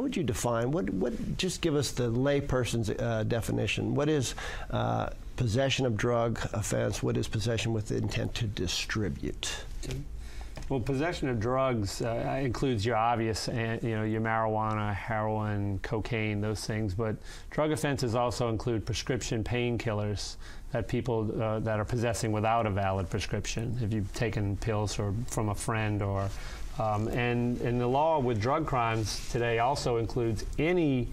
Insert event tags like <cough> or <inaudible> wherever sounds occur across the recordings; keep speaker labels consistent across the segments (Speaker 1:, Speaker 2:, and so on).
Speaker 1: How would you define what? What? Just give us the layperson's uh, definition. What is uh, possession of drug offense? What is possession with intent to distribute?
Speaker 2: Well, possession of drugs uh, includes your obvious, uh, you know, your marijuana, heroin, cocaine, those things. But drug offenses also include prescription painkillers that people uh, that are possessing without a valid prescription. If you've taken pills or from a friend or um, and, and the law with drug crimes today also includes any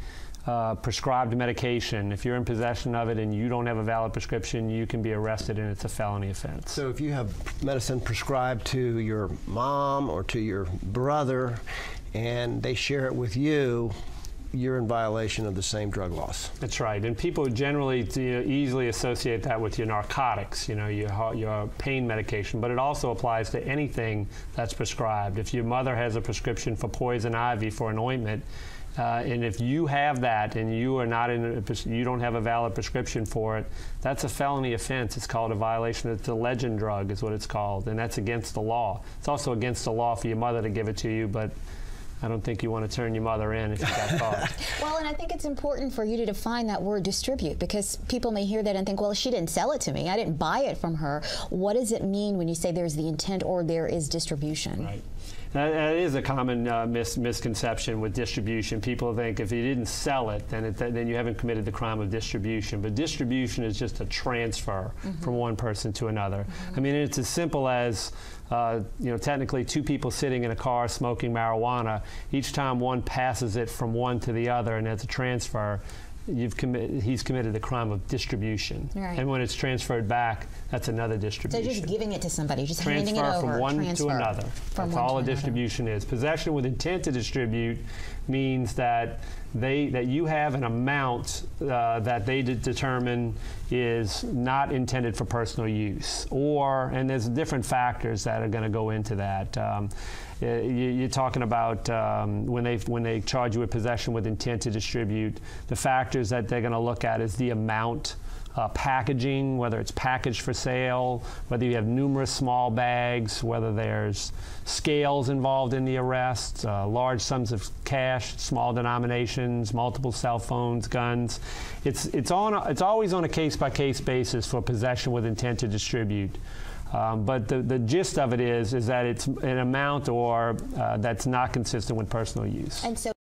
Speaker 2: uh, prescribed medication. If you're in possession of it and you don't have a valid prescription, you can be arrested and it's a felony offense.
Speaker 1: So if you have medicine prescribed to your mom or to your brother and they share it with you, you're in violation of the same drug laws.
Speaker 2: That's right, and people generally easily associate that with your narcotics, you know, your your pain medication. But it also applies to anything that's prescribed. If your mother has a prescription for poison ivy for an ointment, uh, and if you have that and you are not in, a, you don't have a valid prescription for it, that's a felony offense. It's called a violation. It's a legend drug, is what it's called, and that's against the law. It's also against the law for your mother to give it to you, but I don't think you want to turn your mother in if you got <laughs> caught.
Speaker 3: well, and I think it's important for you to define that word distribute because people may hear that and think, well, she didn't sell it to me. I didn't buy it from her. What does it mean when you say there's the intent or there is distribution?
Speaker 2: Right. That, that is a common uh, mis misconception with distribution. People think if you didn't sell it, then it, then you haven't committed the crime of distribution. But distribution is just a transfer mm -hmm. from one person to another. Mm -hmm. I mean, it's as simple as uh, you know, technically two people sitting in a car smoking marijuana. Each time one passes it from one to the other, and it's a transfer you've committed, he's committed the crime of distribution.
Speaker 3: Right.
Speaker 2: And when it's transferred back, that's another distribution.
Speaker 3: So just giving it to somebody, just
Speaker 2: transfer
Speaker 3: handing it over.
Speaker 2: from one
Speaker 3: transfer
Speaker 2: to another.
Speaker 3: From
Speaker 2: that's all a distribution is. Possession with intent to distribute means that they that you have an amount uh, that they determine is not intended for personal use, or and there's different factors that are going to go into that. Um, you, are talking about um, when they when they charge you with possession with intent to distribute. The factors that they're going to look at is the amount uh, packaging, whether it's packaged for sale, whether you have numerous small bags, whether there's scales involved in the arrest, uh, large sums of cash, small denominations, multiple cell phones, guns. It's, it's, on a, it's always on a case-by-case basis for possession with intent to distribute. Um, but the, the gist of it is, is that it's an amount or uh, that's not consistent with personal use.
Speaker 3: And so